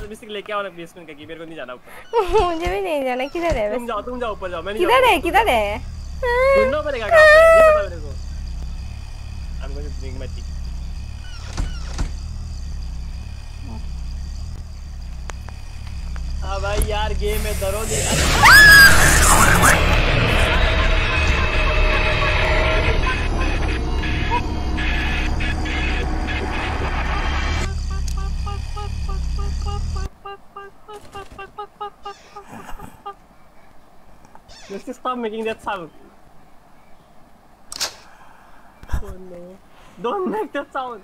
Mistake लेके आओ ना बेसमेंट का की मेरे को नहीं जाना ऊपर। मुझे भी नहीं जाना किधर है तुम जाओ तुम जाओ ऊपर जाओ मैं नहीं किधर है किधर है? ढूंढना पड़ेगा कहाँ पे नहीं पता मेरे को। I am going to drink my tea हाँ भाई यार गेम में दरो fuck, fuck, fuck, fuck, fuck, fuck. Oh no. Don't make that sound!